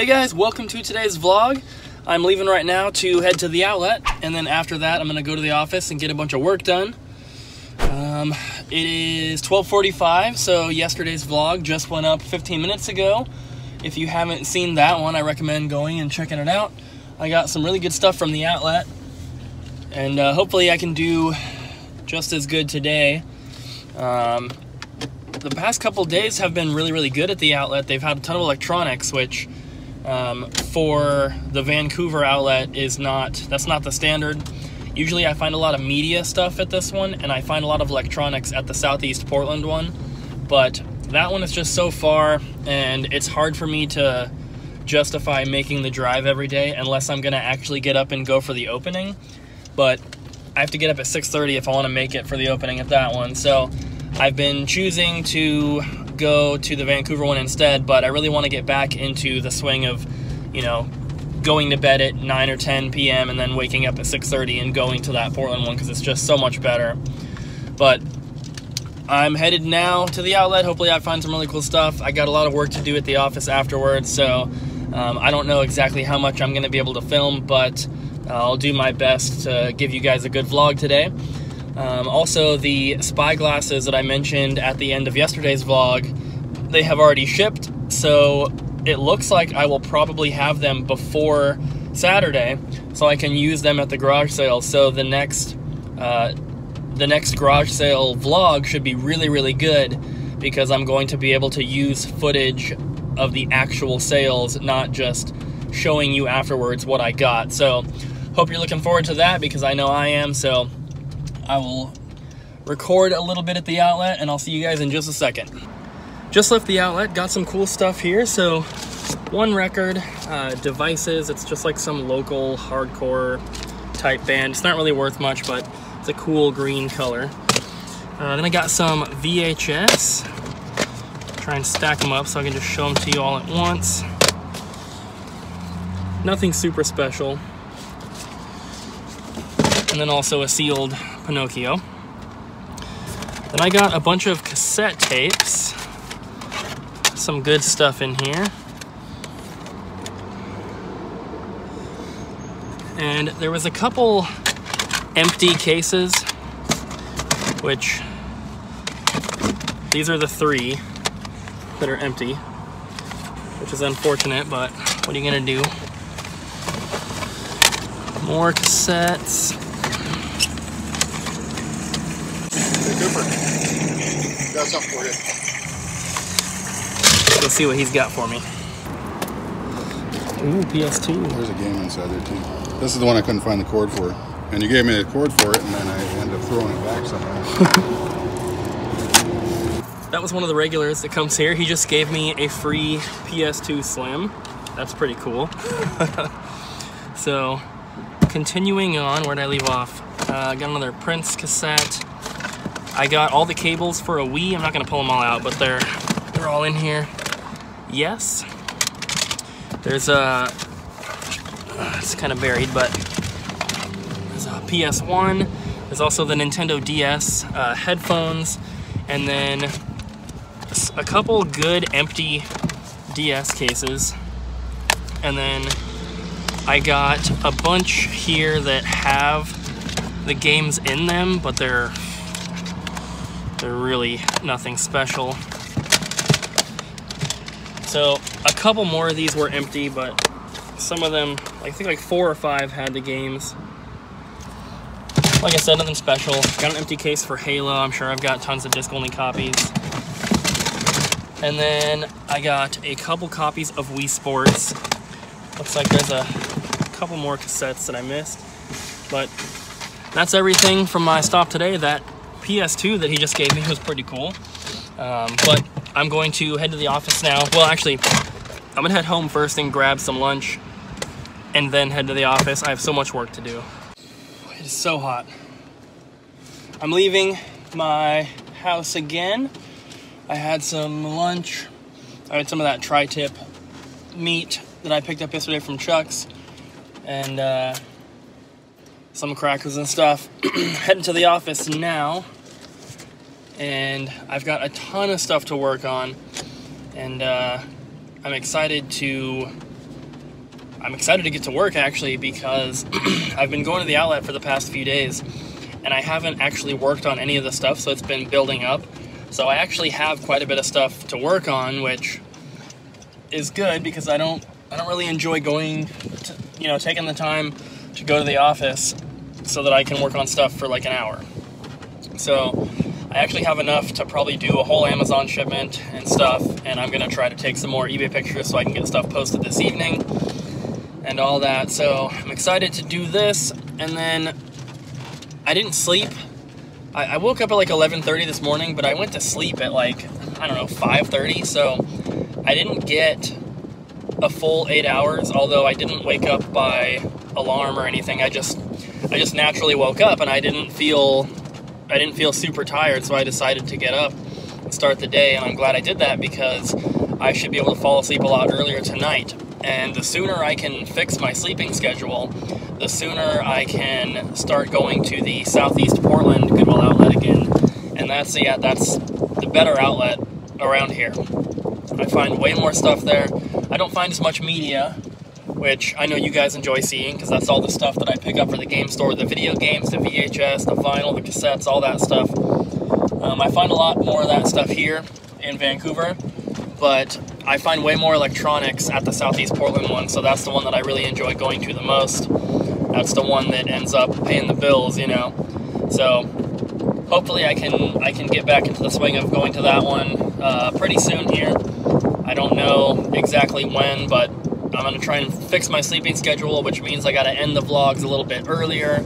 Hey guys, welcome to today's vlog. I'm leaving right now to head to the outlet, and then after that, I'm gonna go to the office and get a bunch of work done. Um, it is 12:45, so yesterday's vlog just went up 15 minutes ago. If you haven't seen that one, I recommend going and checking it out. I got some really good stuff from the outlet, and uh, hopefully, I can do just as good today. Um, the past couple days have been really, really good at the outlet. They've had a ton of electronics, which um, for the Vancouver outlet is not that's not the standard. Usually, I find a lot of media stuff at this one, and I find a lot of electronics at the Southeast Portland one. But that one is just so far, and it's hard for me to justify making the drive every day unless I'm gonna actually get up and go for the opening. But I have to get up at 6:30 if I want to make it for the opening at that one. So I've been choosing to go to the Vancouver one instead, but I really want to get back into the swing of, you know, going to bed at 9 or 10 p.m. and then waking up at 6:30 and going to that Portland one because it's just so much better. But I'm headed now to the outlet. Hopefully, I find some really cool stuff. I got a lot of work to do at the office afterwards, so um, I don't know exactly how much I'm going to be able to film, but I'll do my best to give you guys a good vlog today. Um, also, the spy glasses that I mentioned at the end of yesterday's vlog, they have already shipped, so it looks like I will probably have them before Saturday, so I can use them at the garage sale. So the next, uh, the next garage sale vlog should be really, really good because I'm going to be able to use footage of the actual sales, not just showing you afterwards what I got. So hope you're looking forward to that because I know I am. So I will record a little bit at the outlet and I'll see you guys in just a second. Just left the outlet, got some cool stuff here. So one record, uh, devices, it's just like some local hardcore type band. It's not really worth much, but it's a cool green color. Uh, then I got some VHS. Try and stack them up so I can just show them to you all at once. Nothing super special. And then also a sealed Pinocchio. Then I got a bunch of cassette tapes. Some good stuff in here. And there was a couple empty cases, which these are the three that are empty, which is unfortunate, but what are you gonna do? More cassettes. Hey, Cooper. Got something for you. Let's see what he's got for me. Ooh, PS2. There's a game inside there too. This is the one I couldn't find the cord for. And you gave me the cord for it, and then I ended up throwing it back somewhere. That was one of the regulars that comes here. He just gave me a free PS2 Slim. That's pretty cool. so, continuing on, where did I leave off? Uh, got another Prince cassette. I got all the cables for a Wii. I'm not gonna pull them all out, but they're they're all in here. Yes. There's a. Uh, it's kind of buried, but there's a PS1. There's also the Nintendo DS uh, headphones, and then a couple good empty DS cases, and then I got a bunch here that have the games in them, but they're they're really nothing special. So a couple more of these were empty, but some of them, I think like four or five had the games. Like I said, nothing special. Got an empty case for Halo. I'm sure I've got tons of disc only copies. And then I got a couple copies of Wii Sports. Looks like there's a couple more cassettes that I missed. But that's everything from my stop today. That PS2 that he just gave me was pretty cool. Um, but I'm going to head to the office now. Well, actually, I'm gonna head home first and grab some lunch and then head to the office. I have so much work to do. It is so hot. I'm leaving my house again. I had some lunch. I had some of that tri tip meat that I picked up yesterday from Chuck's and uh, some crackers and stuff. Heading to the office now. And I've got a ton of stuff to work on. And uh, I'm excited to I'm excited to get to work actually because I've been going to the outlet for the past few days and I haven't actually worked on any of the stuff, so it's been building up. So I actually have quite a bit of stuff to work on, which is good because I don't I don't really enjoy going to, you know, taking the time to go to the office so that I can work on stuff for like an hour. So I actually have enough to probably do a whole Amazon shipment and stuff, and I'm gonna try to take some more eBay pictures so I can get stuff posted this evening and all that. So I'm excited to do this, and then I didn't sleep. I, I woke up at like 11:30 this morning, but I went to sleep at like I don't know 5:30, so I didn't get a full eight hours. Although I didn't wake up by alarm or anything, I just I just naturally woke up and I didn't feel I didn't feel super tired, so I decided to get up and start the day. And I'm glad I did that because I should be able to fall asleep a lot earlier tonight. And the sooner I can fix my sleeping schedule, the sooner I can start going to the Southeast Portland Goodwill outlet again. And that's the, yeah, that's the better outlet around here. I find way more stuff there. I don't find as much media, which I know you guys enjoy seeing because that's all the stuff that I pick up for the game store the video games, the VHS, the vinyl, the cassettes, all that stuff. Um, I find a lot more of that stuff here in Vancouver, but I find way more electronics at the Southeast Portland one, so that's the one that I really enjoy going to the most. That's the one that ends up paying the bills, you know. So hopefully I can I can get back into the swing of going to that one uh, pretty soon here. I don't know exactly when, but I'm gonna try and fix my sleeping schedule, which means I gotta end the vlogs a little bit earlier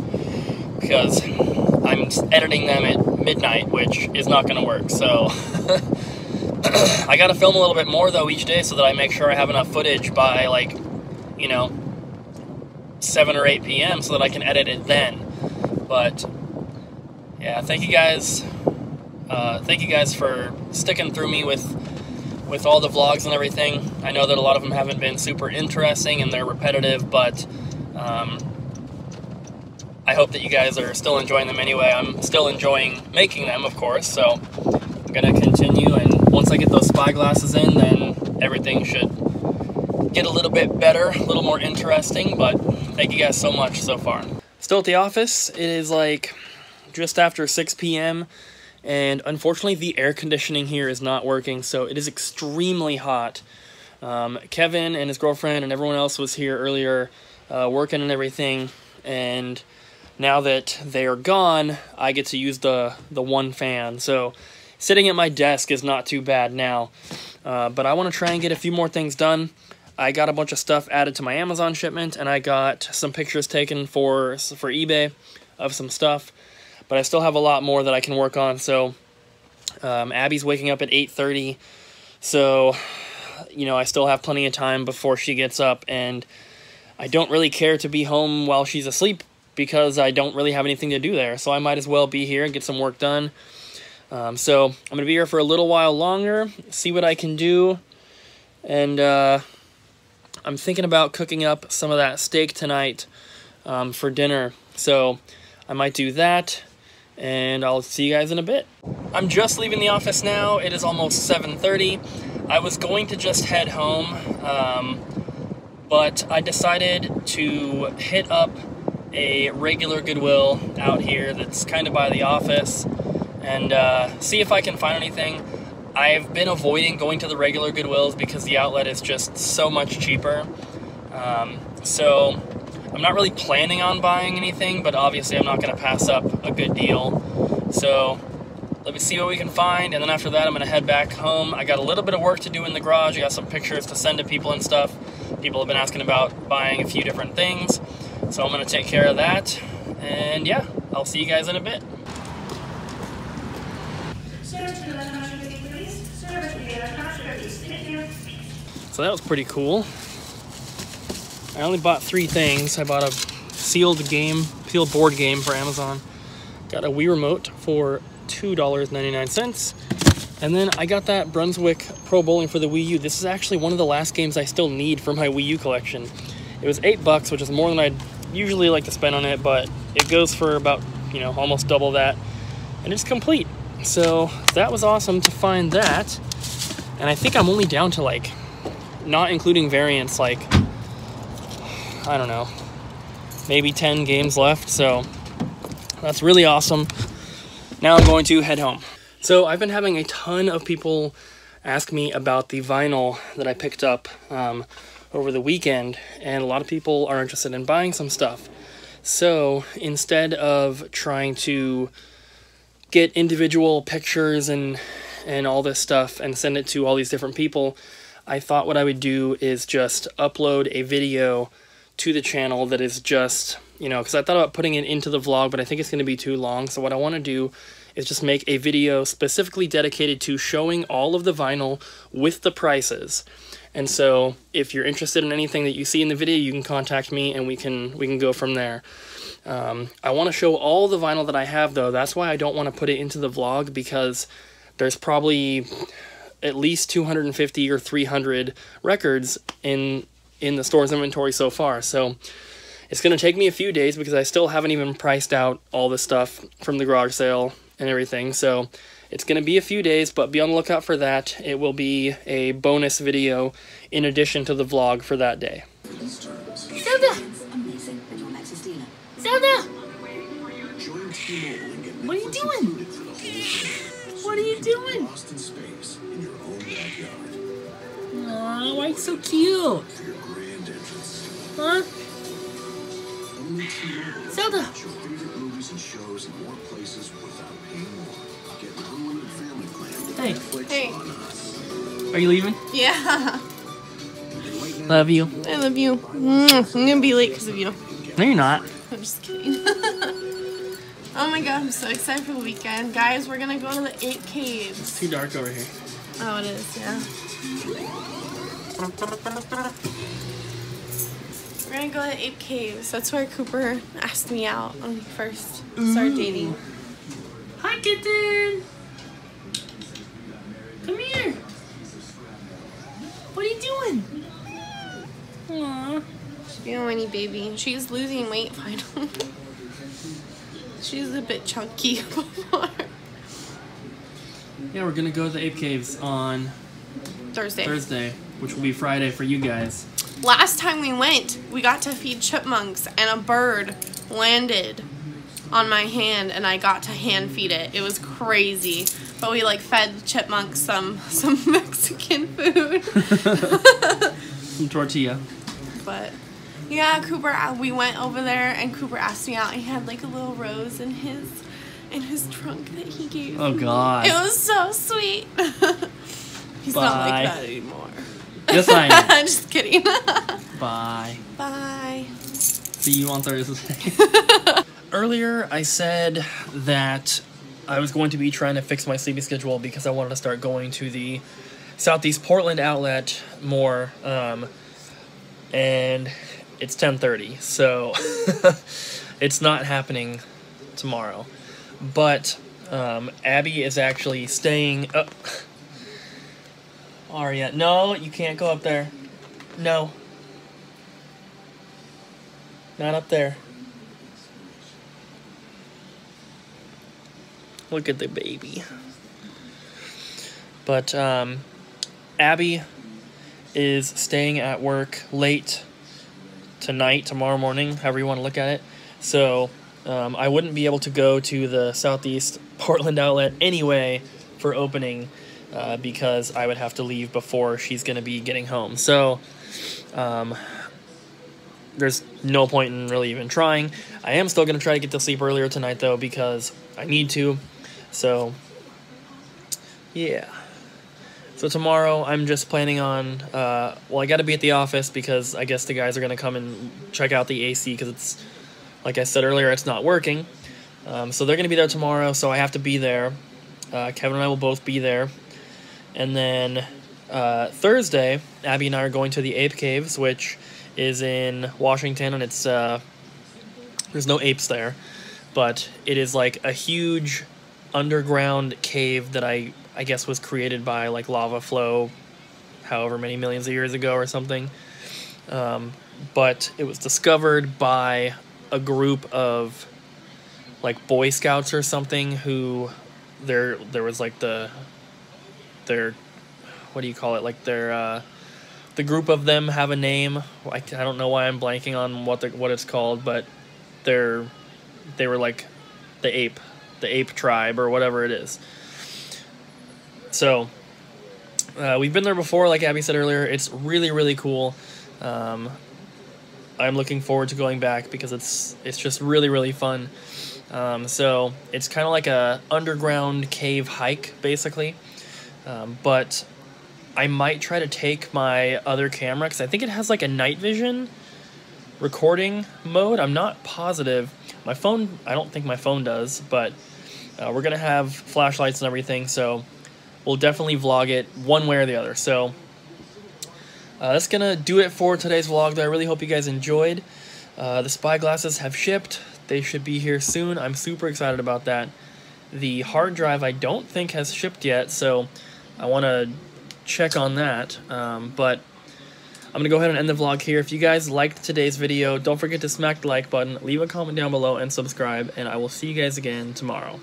because I'm editing them at midnight, which is not gonna work. So I gotta film a little bit more though each day so that I make sure I have enough footage by like, you know, 7 or 8 p.m. so that I can edit it then. But yeah, thank you guys. Uh, thank you guys for sticking through me with with all the vlogs and everything. I know that a lot of them haven't been super interesting and they're repetitive, but um, I hope that you guys are still enjoying them anyway. I'm still enjoying making them, of course, so I'm gonna continue. And once I get those spy glasses in, then everything should get a little bit better, a little more interesting. But thank you guys so much so far. Still at the office. It is like just after 6 p.m and unfortunately the air conditioning here is not working so it is extremely hot. Um, kevin and his girlfriend and everyone else was here earlier uh, working and everything and now that they are gone i get to use the the one fan. So sitting at my desk is not too bad now uh, but i want to try and get a few more things done. I got a bunch of stuff added to my amazon shipment and i got some pictures taken for for ebay of some stuff but I still have a lot more that I can work on. So um, Abby's waking up at 8:30, so you know I still have plenty of time before she gets up, and I don't really care to be home while she's asleep because I don't really have anything to do there. So I might as well be here and get some work done. Um, so I'm gonna be here for a little while longer, see what I can do, and uh, I'm thinking about cooking up some of that steak tonight um, for dinner. So I might do that and I'll see you guys in a bit. I'm just leaving the office now. It is almost 7.30. I was going to just head home, um, but I decided to hit up a regular Goodwill out here that's kind of by the office and uh, see if I can find anything. I've been avoiding going to the regular Goodwills because the outlet is just so much cheaper. Um, so I'm not really planning on buying anything, but obviously I'm not going to pass up a good deal. So let me see what we can find, and then after that I'm going to head back home. I got a little bit of work to do in the garage. I got some pictures to send to people and stuff. People have been asking about buying a few different things, so I'm going to take care of that. And yeah, I'll see you guys in a bit. So that was pretty cool. I only bought three things. I bought a sealed game, sealed board game for Amazon. Got a Wii remote for $2.99. And then I got that Brunswick Pro Bowling for the Wii U. This is actually one of the last games I still need for my Wii U collection. It was eight bucks, which is more than I'd usually like to spend on it, but it goes for about, you know, almost double that. And it's complete. So that was awesome to find that. And I think I'm only down to like, not including variants, like I don't know, maybe 10 games left. So that's really awesome. Now I'm going to head home. So I've been having a ton of people ask me about the vinyl that I picked up um, over the weekend, and a lot of people are interested in buying some stuff. So instead of trying to get individual pictures and and all this stuff and send it to all these different people, I thought what I would do is just upload a video to the channel that is just, you know, because I thought about putting it into the vlog, but I think it's going to be too long. So what I want to do is just make a video specifically dedicated to showing all of the vinyl with the prices. And so if you're interested in anything that you see in the video, you can contact me and we can we can go from there. Um, I want to show all the vinyl that I have though. That's why I don't want to put it into the vlog because there's probably at least 250 or 300 records in in the store's inventory so far. So it's going to take me a few days because I still haven't even priced out all the stuff from the garage sale and everything. So it's going to be a few days, but be on the lookout for that. It will be a bonus video in addition to the vlog for that day. Zelda! Zelda! What are you doing? What are you doing? Aw, why so cute? For your grand entrance. Huh? Zelda! Watch your favorite movies and shows in more places without paying more. Get an unlimited family plan with Hey. Hey. Are you leaving? Yeah. Love you. I love you. I'm gonna be late because of you. No, you're not. I'm just kidding. oh my god, I'm so excited for the weekend. Guys, we're gonna go to the Ape caves. It's too dark over here. Oh, it is, yeah. We're gonna go to Ape caves. That's where Cooper asked me out when we first started dating. Hi, kitten! Come here! What are you doing? Aww. She's being a whiny baby. She's losing weight finally. She's a bit chunky before. Yeah, we're gonna go to the ape caves on Thursday. Thursday, which will be Friday for you guys. Last time we went, we got to feed chipmunks, and a bird landed on my hand, and I got to hand feed it. It was crazy. But we like fed chipmunks some some Mexican food. Some tortilla. but yeah, Cooper, uh, we went over there, and Cooper asked me out. He had like a little rose in his in his trunk that he gave. Me. Oh me. God. It was so sweet. He's not like that anymore. Yes, I am. Just kidding. Bye. Bye. See you on Thursday. Earlier, I said that I was going to be trying to fix my sleeping schedule because I wanted to start going to the Southeast Portland outlet more. Um, and it's 10:30, so it's not happening tomorrow. But um, Abby is actually staying. Uh, Aria, no, you can't go up there. No. Not up there. Look at the baby. But um, Abby is staying at work late tonight, tomorrow morning, however you want to look at it. So um, I wouldn't be able to go to the Southeast Portland outlet anyway for opening uh, because I would have to leave before she's going to be getting home. So um, there's no point in really even trying. I am still going to try to get to sleep earlier tonight though because I need to. So yeah. So tomorrow I'm just planning on uh, well I got to be at the office because I guess the guys are going to come and check out the AC because it's like I said earlier it's not working. Um, so they're going to be there tomorrow so I have to be there. Uh, Kevin and I will both be there. And then uh, Thursday, Abby and I are going to the Ape Caves, which is in Washington, and it's uh, there's no apes there, but it is like a huge underground cave that I I guess was created by like lava flow, however many millions of years ago or something. Um, but it was discovered by a group of like Boy Scouts or something who there there was like the their what do you call it like their uh, the group of them have a name. I, I don't know why I'm blanking on what the, what it's called, but they're they were like the ape, the ape tribe or whatever it is. So uh, we've been there before, like Abby said earlier. It's really really cool. Um, I'm looking forward to going back because it's it's just really really fun. Um, so it's kind of like a underground cave hike basically, um, but I might try to take my other camera because I think it has like a night vision recording mode. I'm not positive. My phone, I don't think my phone does, but uh, we're gonna have flashlights and everything, so we'll definitely vlog it one way or the other. So uh, that's gonna do it for today's vlog. Though I really hope you guys enjoyed. Uh, the spy glasses have shipped. They should be here soon. I'm super excited about that. The hard drive I don't think has shipped yet, so I want to check on that. Um, but I'm going to go ahead and end the vlog here. If you guys liked today's video, don't forget to smack the like button, leave a comment down below, and subscribe. And I will see you guys again tomorrow.